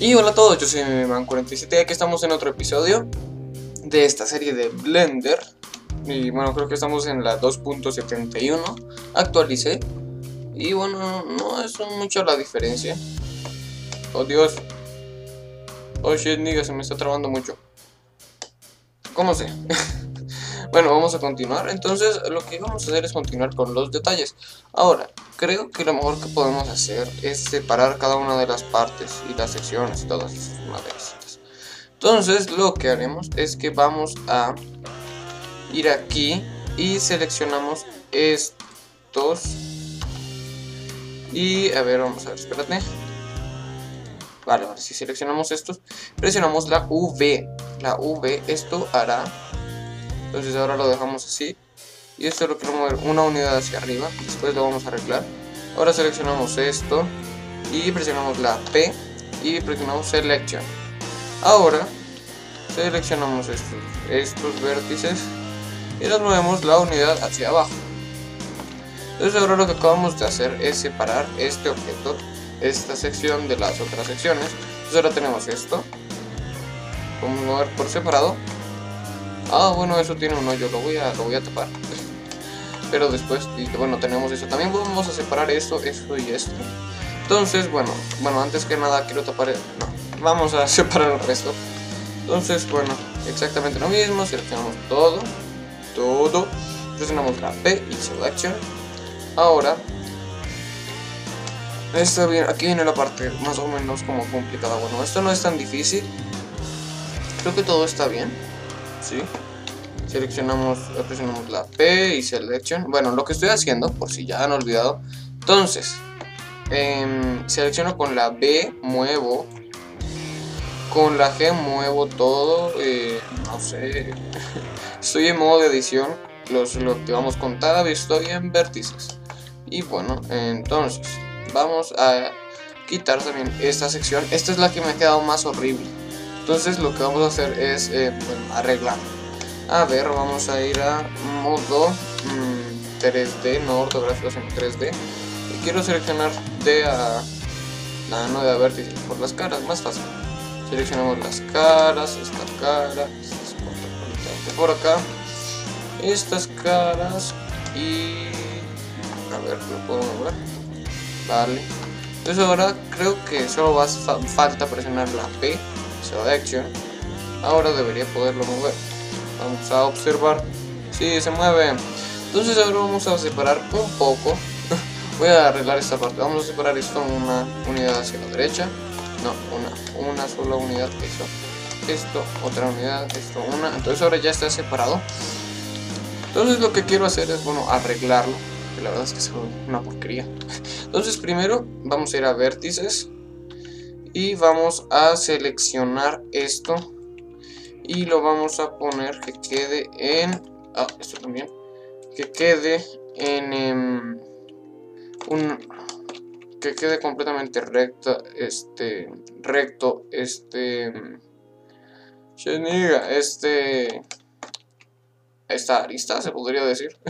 Y hola a todos, yo soy Man47 y aquí estamos en otro episodio de esta serie de Blender. Y bueno, creo que estamos en la 2.71, actualicé. Y bueno, no es mucho la diferencia. Oh Dios. Oh shit, nigga, se me está trabando mucho. ¿Cómo sé? Bueno, vamos a continuar. Entonces, lo que vamos a hacer es continuar con los detalles. Ahora, creo que lo mejor que podemos hacer es separar cada una de las partes y las secciones, todas esas madres. Entonces, lo que haremos es que vamos a ir aquí y seleccionamos estos. Y, a ver, vamos a ver, espérate. Vale, vale, si seleccionamos estos, presionamos la V. La V, esto hará entonces ahora lo dejamos así. Y esto lo quiero mover una unidad hacia arriba. Después lo vamos a arreglar. Ahora seleccionamos esto. Y presionamos la P. Y presionamos Selection. Ahora seleccionamos estos, estos vértices. Y nos movemos la unidad hacia abajo. Entonces ahora lo que acabamos de hacer es separar este objeto esta sección de las otras secciones. Entonces ahora tenemos esto. Vamos a mover por separado Ah, bueno, eso tiene un hoyo, lo voy a, lo voy a tapar. Pero después, bueno, tenemos eso. También vamos a separar esto, esto y esto. Entonces, bueno, bueno, antes que nada quiero tapar... No, vamos a separar el resto. Entonces, bueno, exactamente lo mismo. Seleccionamos todo, todo. Presionamos la P y Selection. Ahora, está bien, aquí viene la parte más o menos como complicada. Bueno, esto no es tan difícil. Creo que todo está bien. ¿Sí? Seleccionamos, presionamos la P y Selection. Bueno, lo que estoy haciendo, por si ya han olvidado. Entonces, eh, selecciono con la B, muevo. Con la G muevo todo. Eh, no sé. estoy en modo de edición. Los, lo activamos con Tab y estoy en vértices. Y bueno, entonces, vamos a quitar también esta sección. Esta es la que me ha quedado más horrible. Entonces lo que vamos a hacer es eh, arreglar. A ver, vamos a ir a modo 3D, mm, no ortográficos en 3D. Y quiero seleccionar de a la no de vértice por las caras, más fácil. Seleccionamos las caras, esta cara, por acá, estas caras y a ver, lo puedo mover. Vale. Entonces ahora creo que solo va a falta presionar la P Action ahora debería poderlo mover. Vamos a observar. Si se mueve. Entonces ahora vamos a separar un poco. Voy a arreglar esta parte. Vamos a separar esto en una unidad hacia la derecha. No, una, una sola unidad eso. Esto, otra unidad, esto, una. Entonces ahora ya está separado. Entonces lo que quiero hacer es, bueno, arreglarlo que la verdad es que es una porquería. Entonces primero vamos a ir a vértices y vamos a seleccionar esto y lo vamos a poner que quede en ah, esto también que quede en em, un que quede completamente recta este recto este este esta arista se podría decir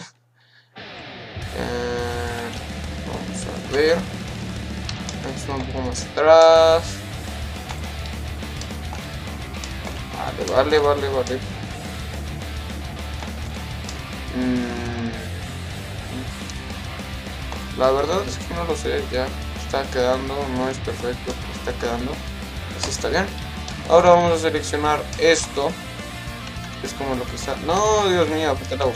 eh, vamos a ver un poco más atrás. Vale, vale, vale. Mm. La verdad es que no lo sé, ya está quedando, no es perfecto, está quedando. Así está bien. Ahora vamos a seleccionar esto. Es como lo que está. No, Dios mío, que te la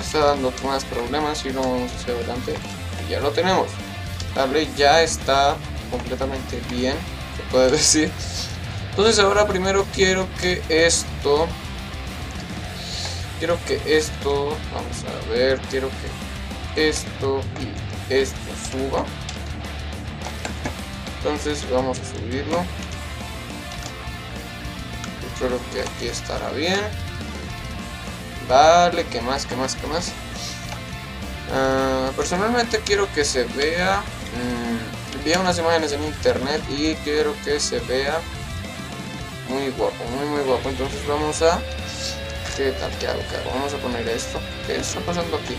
Está dando más problemas y no vamos hacia adelante. Y ya lo tenemos ya está completamente bien, se puede decir. Entonces ahora primero quiero que esto, quiero que esto, vamos a ver, quiero que esto y esto suba. Entonces vamos a subirlo. Yo creo que aquí estará bien. Vale, ¿qué más? ¿Qué más? ¿Qué más? Ah, personalmente quiero que se vea vi unas imágenes en internet y quiero que se vea muy guapo, muy muy guapo. Entonces vamos a... ¿Qué tal? ¿Qué? ¿Qué? Vamos a poner esto. ¿Qué está pasando aquí?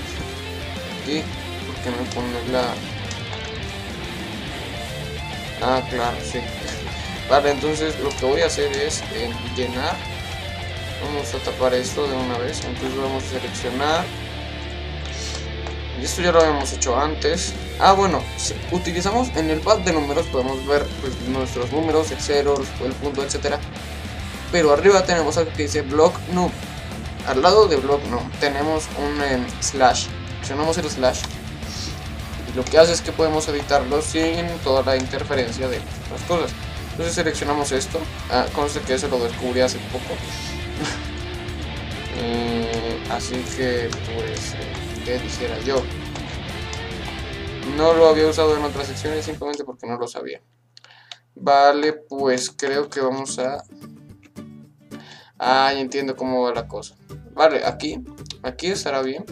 Aquí, porque me pone la... Ah, claro, sí. Vale, entonces lo que voy a hacer es eh, llenar. Vamos a tapar esto de una vez. Entonces vamos a seleccionar. Y esto ya lo habíamos hecho antes. Ah, bueno, utilizamos en el pad de números, podemos ver pues, nuestros números, el 0, el punto, etcétera. Pero arriba tenemos algo que dice block no. Al lado de block no, tenemos un em, slash. Seleccionamos el slash. Y lo que hace es que podemos editarlo sin toda la interferencia de las cosas. Entonces seleccionamos esto. Ah, conste que eso lo descubrí hace poco. Eh, así que, pues, eh, ¿qué dijera yo? No lo había usado en otras secciones simplemente porque no lo sabía. Vale, pues creo que vamos a... Ah, entiendo cómo va la cosa. Vale, aquí. Aquí estará bien.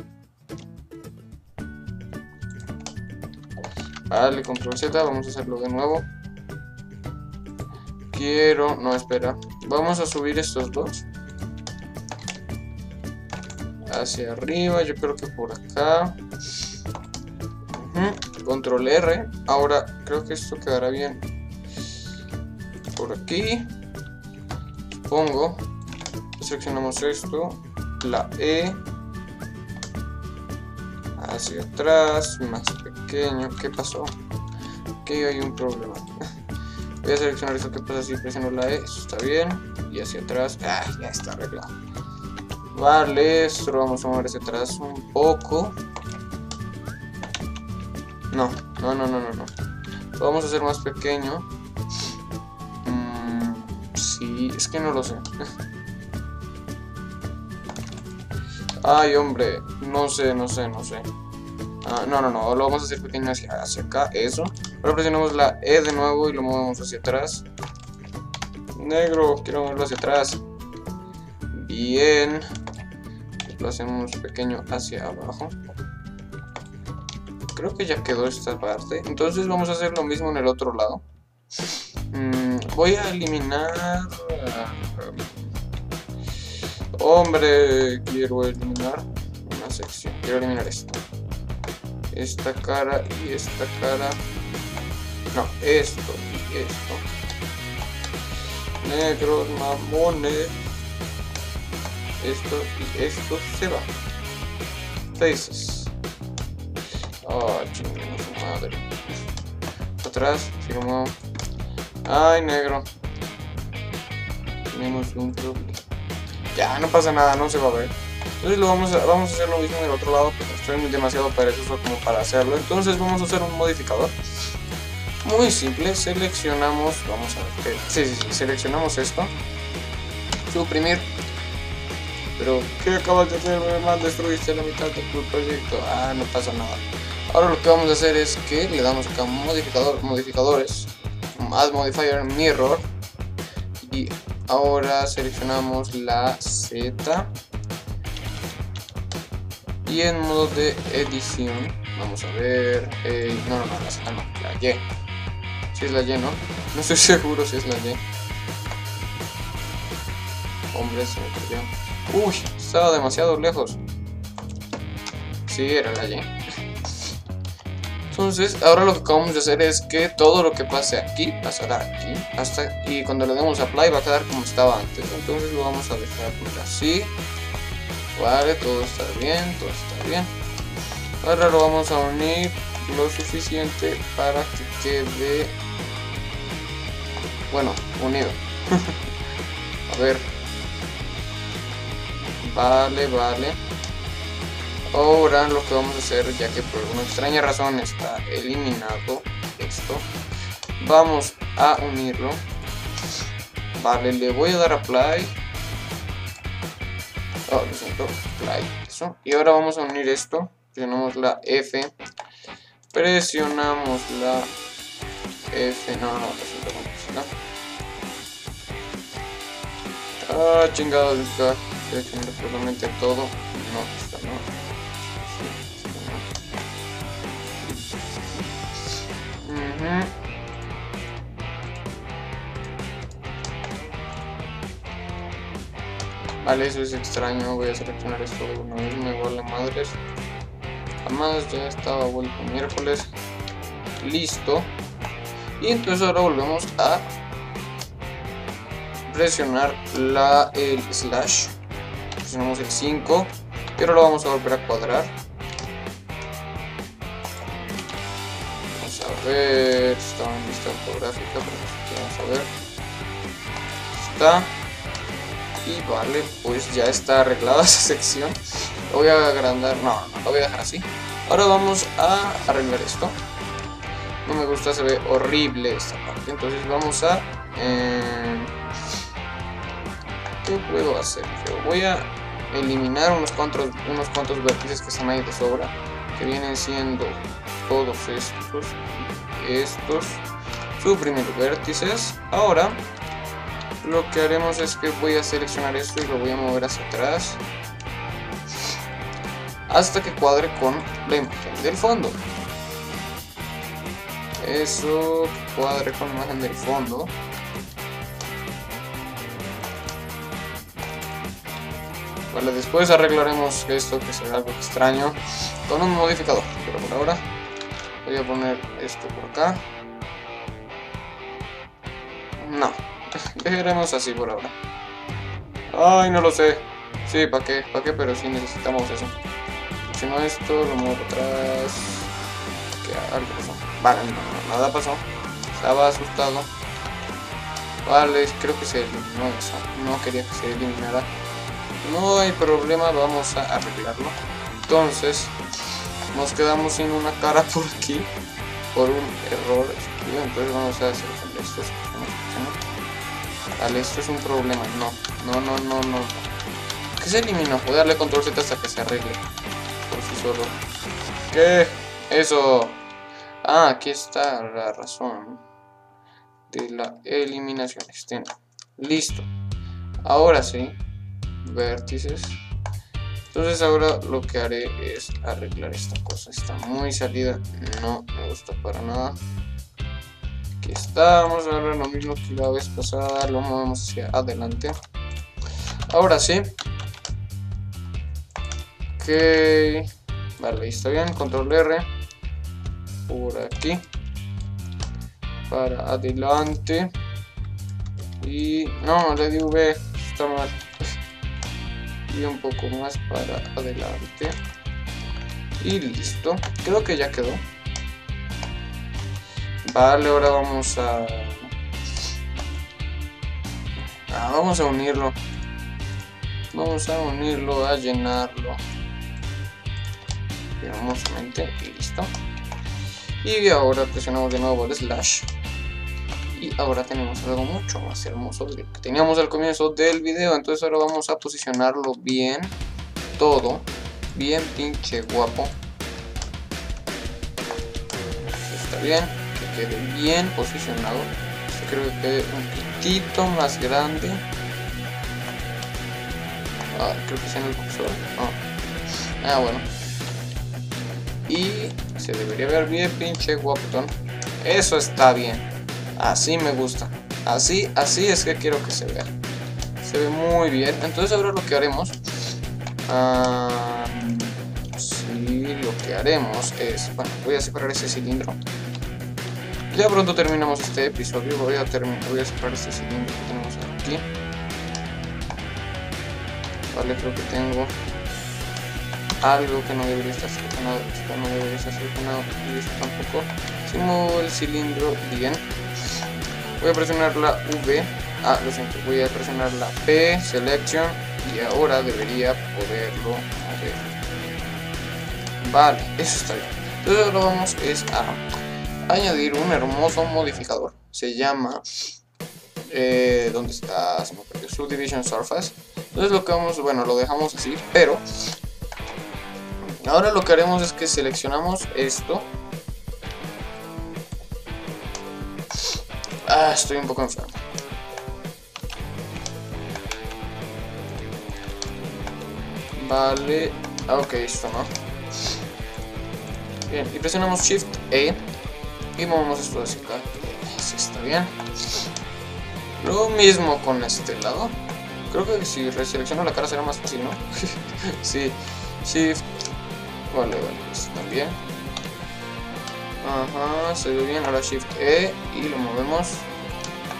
Vale, control Z, vamos a hacerlo de nuevo quiero... No, espera. Vamos a subir estos dos. Hacia arriba, yo creo que por acá. Control R. Ahora creo que esto quedará bien. Por aquí. Supongo. Seleccionamos esto. La E. Hacia atrás. Más pequeño. ¿Qué pasó? Aquí hay un problema. Voy a seleccionar esto que pasa si presiono la E. Eso está bien. Y hacia atrás. Ah, ya está arreglado. Vale, esto lo vamos a mover hacia atrás un poco. No, no, no, no, no, no. Lo vamos a hacer más pequeño. Mm, sí, es que no lo sé. Ay, hombre, no sé, no sé, no sé. Ah, no, no, no, lo vamos a hacer pequeño hacia, hacia acá, eso. Ahora presionamos la E de nuevo y lo movemos hacia atrás. Negro, quiero moverlo hacia atrás. Bien. Lo hacemos pequeño hacia abajo. Creo que ya quedó esta parte. Entonces vamos a hacer lo mismo en el otro lado. Mm, voy a eliminar... Hombre, quiero eliminar una sección. Quiero eliminar esto esta cara y esta cara no, esto y esto negros, mamones esto y esto se va faces oh su madre atrás, firmó ay negro tenemos un problema ya no pasa nada, no se va a ver entonces lo vamos a, vamos a hacer lo mismo en el otro lado, pero estoy demasiado perezoso como para hacerlo. Entonces vamos a hacer un modificador. Muy simple, seleccionamos, vamos a ver, sí, sí, sí, seleccionamos esto. Suprimir. Pero, ¿qué acabas de hacer, hermano? Destruiste la mitad de tu proyecto. Ah, no pasa nada. Ahora lo que vamos a hacer es que le damos acá modificador, modificadores, add modifier mirror y ahora seleccionamos la Z y en modo de edición, vamos a ver. Eh, no, no, no, la Z la Y. Si es la Y, ¿no? No estoy seguro si es la Y. Hombre, se me perdió. Uy, estaba demasiado lejos. Sí, era la Y. Entonces, ahora lo que acabamos de hacer es que todo lo que pase aquí, pasará aquí, hasta y cuando le demos a play va a quedar como estaba antes. Entonces lo vamos a dejar así. Vale, todo está bien, todo está bien. Ahora lo vamos a unir lo suficiente para que quede... Bueno, unido. a ver. Vale, vale. Ahora lo que vamos a hacer, ya que por alguna extraña razón está eliminado esto, vamos a unirlo. Vale, le voy a dar a play Oh, lo siento, eso. Y ahora vamos a unir esto. Presionamos la F. Presionamos la F. No, no, siento, no. Ah, chingados, está seleccionando absolutamente todo. No, esta no. Vale, eso es extraño, voy a seleccionar esto de una vez, me vale madres. Además ya estaba vuelto miércoles. Listo. Y entonces ahora volvemos a presionar la, el slash. Presionamos el 5. Pero lo vamos a volver a cuadrar. Ver. Está en lista fotográfica, pero vamos a ver. Está. Y vale, pues ya está arreglada esa sección. Lo voy a agrandar. No, no, lo voy a dejar así. Ahora vamos a arreglar esto. No me gusta, se ve horrible esta parte. Entonces vamos a... Eh, ¿Qué puedo hacer? Voy a eliminar unos cuantos, unos cuantos vértices que están ahí de sobra. Que vienen siendo todos estos. Estos. Suprimir vértices. Ahora lo que haremos es que voy a seleccionar esto y lo voy a mover hacia atrás. Hasta que cuadre con la imagen del fondo eso cuadre con la imagen del fondo vale después arreglaremos esto que será algo extraño con un modificador pero por ahora voy a poner esto por acá no dejaremos así por ahora ay no lo sé sí para qué para qué pero sí necesitamos eso si no esto lo muevo atrás que algo pasó vale no nada pasó. Estaba asustado. Vale, creo que se eliminó eso. No quería que se eliminara. No hay problema, vamos a arreglarlo. Entonces, nos quedamos sin una cara por aquí. Por un error. Entonces vamos a hacer esto. Vale, esto es un problema. No, no, no, no, no. ¿Qué se eliminó? Voy a darle control Z hasta que se arregle. Por sí solo. ¿Qué? Eso. Ah, aquí está la razón de la eliminación externa. Listo. Ahora sí, vértices. Entonces ahora lo que haré es arreglar esta cosa. Está muy salida, no me gusta para nada. Aquí estamos, ahora lo mismo que la vez pasada, lo movemos hacia adelante. Ahora sí. Ok. Vale, está bien, control R por aquí para adelante y no le di V está mal un poco más para adelante. Y listo. Creo que ya quedó. Vale ahora vamos a vamos a unirlo. Vamos a unirlo a llenarlo. Hermosamente listo. Y ahora presionamos de nuevo el slash. Y ahora tenemos algo mucho más hermoso que teníamos al comienzo del video. Entonces ahora vamos a posicionarlo bien. Todo. Bien pinche guapo. está bien. Que quede bien posicionado. creo que quede un poquito más grande. Ah, creo que sea en el cursor. Ah, bueno y se debería ver bien pinche guapetón. Eso está bien. Así me gusta. Así, así es que quiero que se vea. Se ve muy bien. Entonces ahora lo que haremos... sí, lo que haremos es... Bueno, voy a separar ese cilindro. Ya pronto terminamos este episodio. Voy a, terminar, voy a separar este cilindro que tenemos aquí. Vale, creo que tengo algo que no debería estar seleccionado, esto no debería estar seleccionado y esto tampoco. Muevo el cilindro bien, voy a presionar la V, ah, lo siento, voy a presionar la P, Selection, y ahora debería poderlo mover. Vale, eso está bien. Entonces lo vamos es a añadir un hermoso modificador. Se llama eh, ¿dónde está? Subdivision Surface. Entonces lo que vamos, bueno, lo dejamos así, pero Ahora lo que haremos es que seleccionamos esto. Ah, estoy un poco enfermo. Vale. Ah, ok, esto no. Bien, y presionamos Shift E. Y movemos esto hacia acá. Así está bien. Lo mismo con este lado. Creo que si reselecciono la cara será más fácil, ¿no? sí. Shift Vale, vale, esto también. Ajá, se ve bien. Ahora Shift E y lo movemos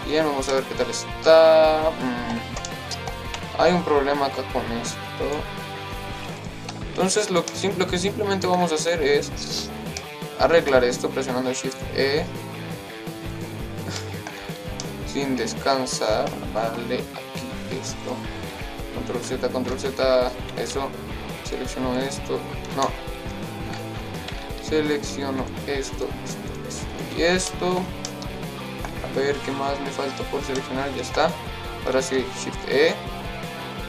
Bien, vamos a ver qué tal está. Mm, hay un problema acá con esto. Entonces lo que, lo que simplemente vamos a hacer es arreglar esto presionando Shift E sin descansar. Vale, aquí esto. Control Z, control Z, eso. Selecciono esto. No. Selecciono esto, y esto. A ver qué más me falta por seleccionar. Ya está. Ahora sí, Shift E.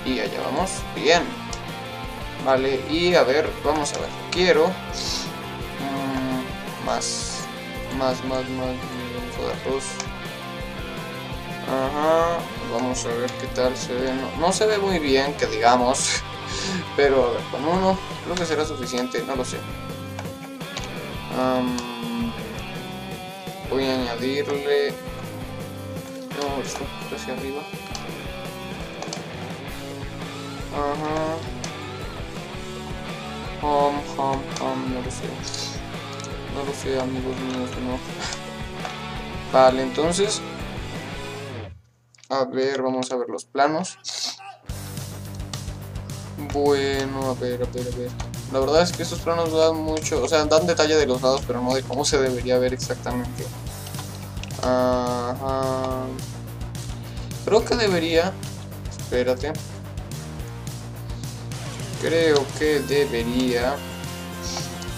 Y allá vamos. Bien. Vale, y a ver, vamos a ver. Quiero mm, más, más, más, más. Dos. Ajá, vamos a ver qué tal se ve. No, se ve muy bien, que digamos. Pero a ver, con uno creo que será suficiente, no lo sé. Voy a añadirle... No, esto hacia arriba. Ajá. Home, home, home, no lo sé. No lo sé, amigos míos, no. Vale, entonces a ver, vamos a ver los planos. Bueno, a ver, a ver, a ver. La verdad es que estos planos dan mucho, o sea, dan detalle de los lados, pero no de cómo se debería ver exactamente. Creo que debería... Espérate. Creo que debería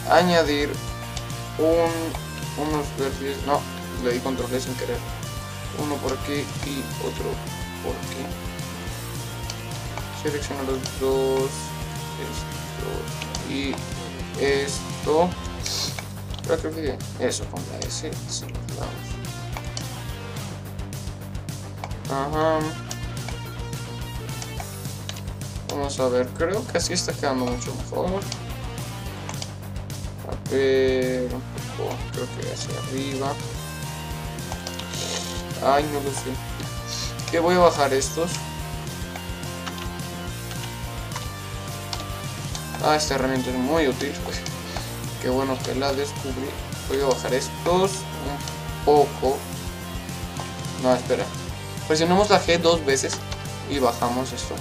añadir un, unos vértices... No, le di control sin querer uno por aquí y otro por aquí selecciono los dos esto y esto. Creo que eso con la S sí, ajá. Vamos a ver creo que así está quedando mucho mejor. A un poco creo que hacia arriba. Ay, no lo sé. Que voy a bajar estos. Ah, esta herramienta es muy útil. Pues. Qué bueno que la descubrí. Voy a bajar estos un poco. No, espera. Presionamos la G dos veces y bajamos esto.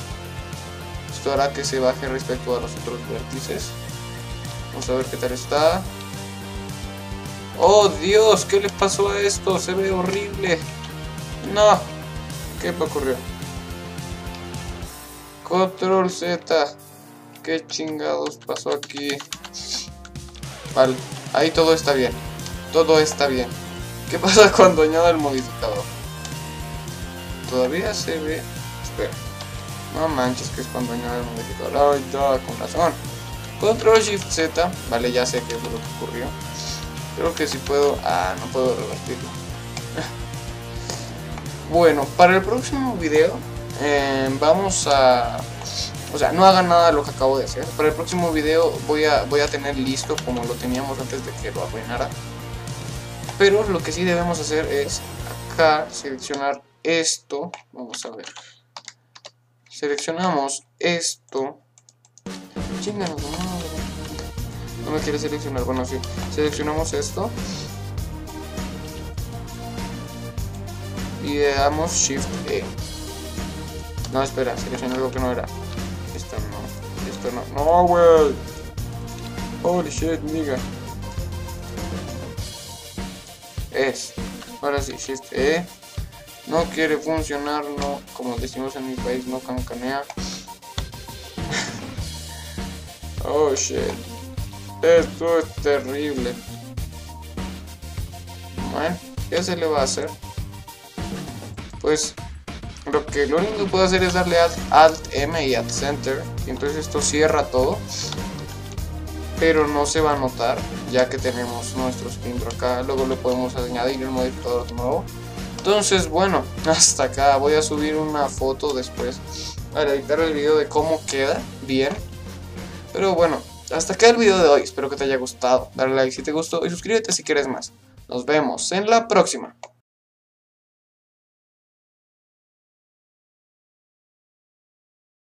Esto hará que se baje respecto a los otros vértices. Vamos a ver qué tal está. ¡Oh, Dios! ¿Qué le pasó a esto? Se ve horrible. No. ¿Qué ocurrió? Control Z. ¿Qué chingados pasó aquí? Vale, ahí todo está bien. Todo está bien. ¿Qué pasa cuando añado el modificador? Todavía se ve... Espera. No manches que es cuando añado el modificador. Ay, ya, con razón. Control Shift Z. Vale, ya sé qué fue lo que ocurrió. Creo que si puedo... Ah, no puedo revertirlo. Bueno, para el próximo video eh, vamos a... O sea, no hagan nada de lo que acabo de hacer. Para el próximo video voy a, voy a tener listo como lo teníamos antes de que lo arruinara. Pero lo que sí debemos hacer es acá seleccionar esto. Vamos a ver. Seleccionamos esto. No me quiere seleccionar. Bueno, sí. Seleccionamos esto. y le damos Shift E. No, espera, seleccioné algo que no era. No, no. Wey. Holy shit, nigga. Es. Ahora sí, Shift E. No quiere funcionar, no, como decimos en mi país, no cancanea. oh shit. Esto es terrible. Bueno, ¿qué se le va a hacer? pues lo que lo único que puedo hacer es darle alt, M y Alt Center y entonces esto cierra todo pero no se va a notar ya que tenemos nuestro spinbro acá luego le podemos añadir el modificador nuevo. Entonces bueno hasta acá voy a subir una foto después para editar el video de cómo queda bien. Pero bueno hasta acá el video de hoy espero que te haya gustado dale like si te gustó y suscríbete si quieres más. Nos vemos en la próxima